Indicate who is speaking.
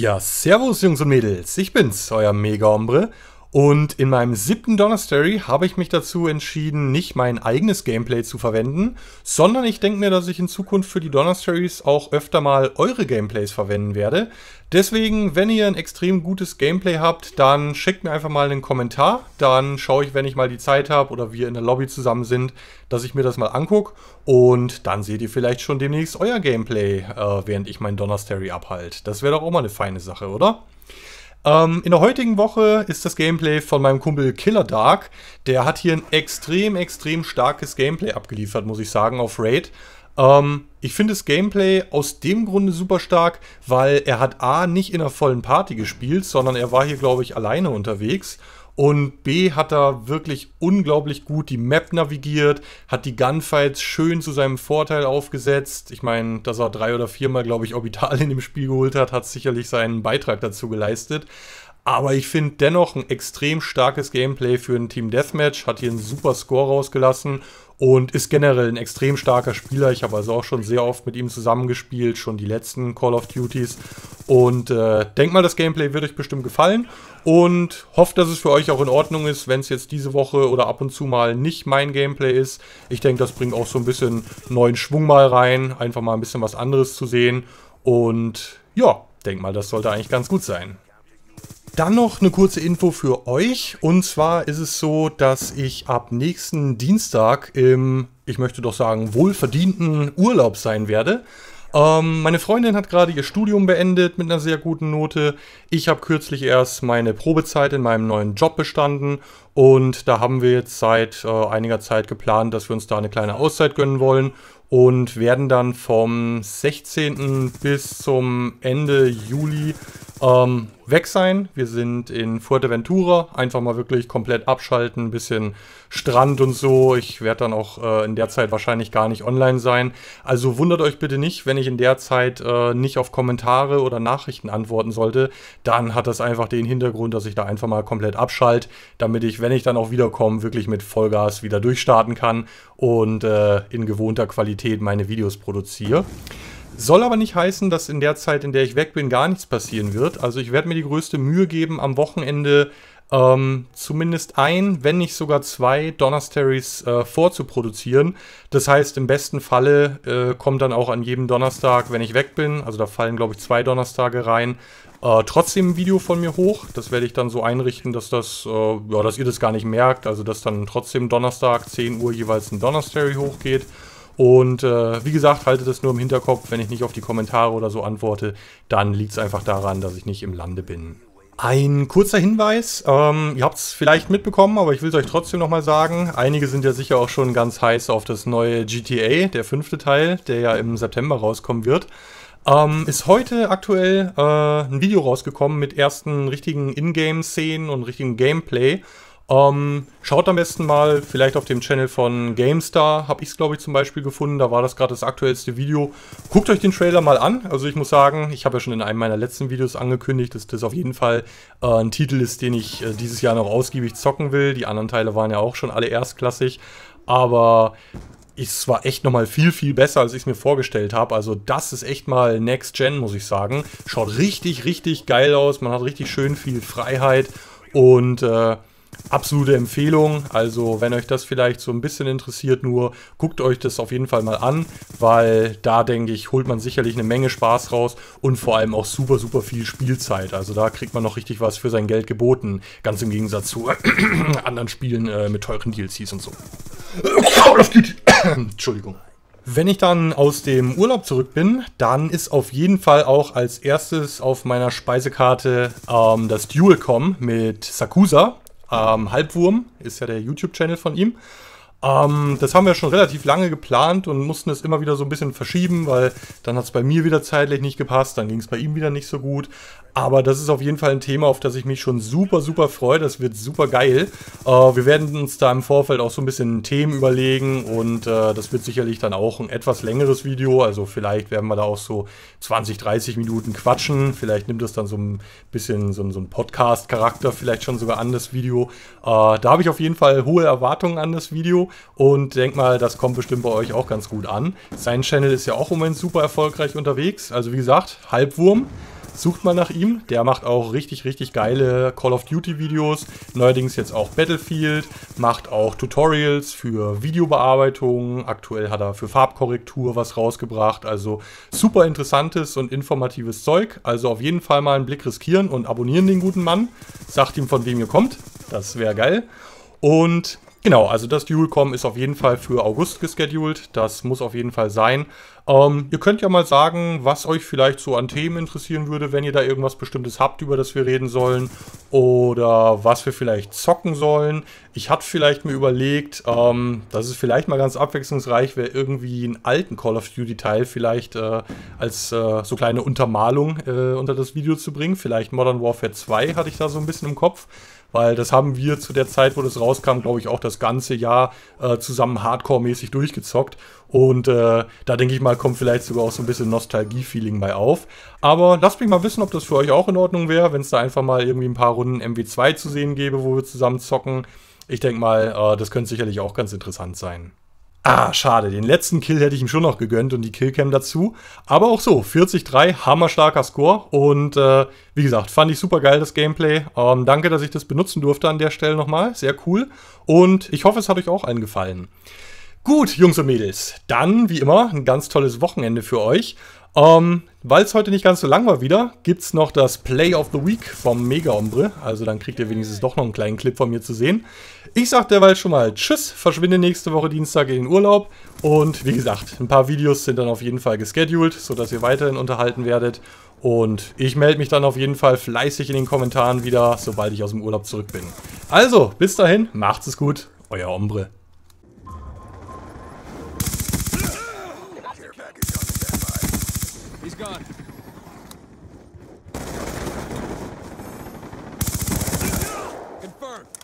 Speaker 1: Ja, servus Jungs und Mädels, ich bin's, euer Mega-Ombre. Und in meinem siebten Donnerstory habe ich mich dazu entschieden, nicht mein eigenes Gameplay zu verwenden, sondern ich denke mir, dass ich in Zukunft für die Donnerstories auch öfter mal eure Gameplays verwenden werde. Deswegen, wenn ihr ein extrem gutes Gameplay habt, dann schickt mir einfach mal einen Kommentar. Dann schaue ich, wenn ich mal die Zeit habe oder wir in der Lobby zusammen sind, dass ich mir das mal angucke. Und dann seht ihr vielleicht schon demnächst euer Gameplay, äh, während ich mein Donnerstory abhalte. Das wäre doch auch mal eine feine Sache, oder? Ähm, in der heutigen Woche ist das Gameplay von meinem Kumpel Killer Dark. Der hat hier ein extrem, extrem starkes Gameplay abgeliefert, muss ich sagen, auf Raid. Ähm, ich finde das Gameplay aus dem Grunde super stark, weil er hat A, nicht in einer vollen Party gespielt, sondern er war hier, glaube ich, alleine unterwegs. Und B hat er wirklich unglaublich gut die Map navigiert, hat die Gunfights schön zu seinem Vorteil aufgesetzt. Ich meine, dass er drei oder viermal, glaube ich, Orbital in dem Spiel geholt hat, hat sicherlich seinen Beitrag dazu geleistet. Aber ich finde dennoch ein extrem starkes Gameplay für ein Team Deathmatch, hat hier einen super Score rausgelassen und ist generell ein extrem starker Spieler. Ich habe also auch schon sehr oft mit ihm zusammengespielt, schon die letzten Call of Duties. Und äh, denk mal, das Gameplay wird euch bestimmt gefallen und hofft, dass es für euch auch in Ordnung ist, wenn es jetzt diese Woche oder ab und zu mal nicht mein Gameplay ist. Ich denke, das bringt auch so ein bisschen neuen Schwung mal rein, einfach mal ein bisschen was anderes zu sehen. Und ja, denk mal, das sollte eigentlich ganz gut sein. Dann noch eine kurze Info für euch. Und zwar ist es so, dass ich ab nächsten Dienstag im, ich möchte doch sagen, wohlverdienten Urlaub sein werde. Ähm, meine Freundin hat gerade ihr Studium beendet mit einer sehr guten Note. Ich habe kürzlich erst meine Probezeit in meinem neuen Job bestanden und da haben wir jetzt seit äh, einiger Zeit geplant, dass wir uns da eine kleine Auszeit gönnen wollen und werden dann vom 16. bis zum Ende Juli ähm, weg sein. Wir sind in Fuerteventura, einfach mal wirklich komplett abschalten, ein bisschen Strand und so. Ich werde dann auch äh, in der Zeit wahrscheinlich gar nicht online sein. Also wundert euch bitte nicht, wenn ich in der Zeit äh, nicht auf Kommentare oder Nachrichten antworten sollte. Dann hat das einfach den Hintergrund, dass ich da einfach mal komplett abschalte, damit ich, wenn ich dann auch wiederkomme, wirklich mit Vollgas wieder durchstarten kann und äh, in gewohnter Qualität meine Videos produziere. Soll aber nicht heißen, dass in der Zeit, in der ich weg bin, gar nichts passieren wird. Also ich werde mir die größte Mühe geben, am Wochenende ähm, zumindest ein, wenn nicht sogar zwei Donnerstaries äh, vorzuproduzieren. Das heißt, im besten Falle äh, kommt dann auch an jedem Donnerstag, wenn ich weg bin, also da fallen, glaube ich, zwei Donnerstage rein, äh, trotzdem ein Video von mir hoch. Das werde ich dann so einrichten, dass das, äh, ja, dass ihr das gar nicht merkt. Also dass dann trotzdem Donnerstag 10 Uhr jeweils ein Donnerstary hochgeht. Und äh, wie gesagt, haltet das nur im Hinterkopf, wenn ich nicht auf die Kommentare oder so antworte, dann liegt es einfach daran, dass ich nicht im Lande bin. Ein kurzer Hinweis, ähm, ihr habt es vielleicht mitbekommen, aber ich will es euch trotzdem nochmal sagen. Einige sind ja sicher auch schon ganz heiß auf das neue GTA, der fünfte Teil, der ja im September rauskommen wird. Ähm, ist heute aktuell äh, ein Video rausgekommen mit ersten richtigen Ingame-Szenen und richtigen Gameplay. Ähm, schaut am besten mal vielleicht auf dem Channel von GameStar, habe ich es glaube ich zum Beispiel gefunden, da war das gerade das aktuellste Video. Guckt euch den Trailer mal an, also ich muss sagen, ich habe ja schon in einem meiner letzten Videos angekündigt, dass das auf jeden Fall äh, ein Titel ist, den ich äh, dieses Jahr noch ausgiebig zocken will. Die anderen Teile waren ja auch schon alle erstklassig, aber es war echt nochmal viel, viel besser, als ich es mir vorgestellt habe. Also das ist echt mal Next Gen, muss ich sagen. Schaut richtig, richtig geil aus. Man hat richtig schön viel Freiheit. Und äh, absolute Empfehlung. Also wenn euch das vielleicht so ein bisschen interessiert, nur guckt euch das auf jeden Fall mal an, weil da denke ich, holt man sicherlich eine Menge Spaß raus und vor allem auch super, super viel Spielzeit. Also da kriegt man noch richtig was für sein Geld geboten, ganz im Gegensatz zu anderen Spielen äh, mit teuren DLCs und so. Entschuldigung. Wenn ich dann aus dem Urlaub zurück bin, dann ist auf jeden Fall auch als erstes auf meiner Speisekarte ähm, das Duel-Com mit Sakusa. Ähm, Halbwurm ist ja der YouTube-Channel von ihm. Ähm, das haben wir schon relativ lange geplant und mussten es immer wieder so ein bisschen verschieben, weil dann hat es bei mir wieder zeitlich nicht gepasst, dann ging es bei ihm wieder nicht so gut. Aber das ist auf jeden Fall ein Thema, auf das ich mich schon super, super freue. Das wird super geil. Äh, wir werden uns da im Vorfeld auch so ein bisschen Themen überlegen und äh, das wird sicherlich dann auch ein etwas längeres Video. Also vielleicht werden wir da auch so 20, 30 Minuten quatschen. Vielleicht nimmt es dann so ein bisschen so, so ein Podcast-Charakter vielleicht schon sogar an das Video. Äh, da habe ich auf jeden Fall hohe Erwartungen an das Video und denke mal, das kommt bestimmt bei euch auch ganz gut an. Sein Channel ist ja auch im Moment super erfolgreich unterwegs. Also wie gesagt, Halbwurm. sucht mal nach ihm. Der macht auch richtig, richtig geile Call of Duty Videos. Neuerdings jetzt auch Battlefield, macht auch Tutorials für Videobearbeitung. Aktuell hat er für Farbkorrektur was rausgebracht. Also super interessantes und informatives Zeug. Also auf jeden Fall mal einen Blick riskieren und abonnieren den guten Mann. Sagt ihm, von wem ihr kommt. Das wäre geil. Und Genau, also das Dualcom ist auf jeden Fall für August gescheduled. Das muss auf jeden Fall sein. Ähm, ihr könnt ja mal sagen, was euch vielleicht so an Themen interessieren würde, wenn ihr da irgendwas Bestimmtes habt, über das wir reden sollen. Oder was wir vielleicht zocken sollen. Ich hatte vielleicht mir überlegt, ähm, dass es vielleicht mal ganz abwechslungsreich wäre, irgendwie einen alten Call of Duty Teil vielleicht äh, als äh, so kleine Untermalung äh, unter das Video zu bringen. Vielleicht Modern Warfare 2 hatte ich da so ein bisschen im Kopf weil das haben wir zu der Zeit, wo das rauskam, glaube ich, auch das ganze Jahr äh, zusammen Hardcore-mäßig durchgezockt. Und äh, da denke ich mal, kommt vielleicht sogar auch so ein bisschen Nostalgie-Feeling bei auf. Aber lasst mich mal wissen, ob das für euch auch in Ordnung wäre, wenn es da einfach mal irgendwie ein paar Runden MW2 zu sehen gäbe, wo wir zusammen zocken. Ich denke mal, äh, das könnte sicherlich auch ganz interessant sein. Ah, schade. Den letzten Kill hätte ich ihm schon noch gegönnt und die Killcam dazu. Aber auch so, 40-3, hammerstarker Score. Und äh, wie gesagt, fand ich super geil, das Gameplay. Ähm, danke, dass ich das benutzen durfte an der Stelle nochmal. Sehr cool. Und ich hoffe, es hat euch auch allen gefallen. Gut, Jungs und Mädels, dann wie immer ein ganz tolles Wochenende für euch. Ähm, Weil es heute nicht ganz so lang war wieder, gibt es noch das Play of the Week vom Mega Ombre. Also dann kriegt ihr wenigstens doch noch einen kleinen Clip von mir zu sehen. Ich sag derweil schon mal Tschüss, verschwinde nächste Woche Dienstag in den Urlaub. Und wie gesagt, ein paar Videos sind dann auf jeden Fall gescheduled, sodass ihr weiterhin unterhalten werdet. Und ich melde mich dann auf jeden Fall fleißig in den Kommentaren wieder, sobald ich aus dem Urlaub zurück bin. Also, bis dahin, macht's es gut, euer Ombre.
Speaker 2: He's gone. Confirmed.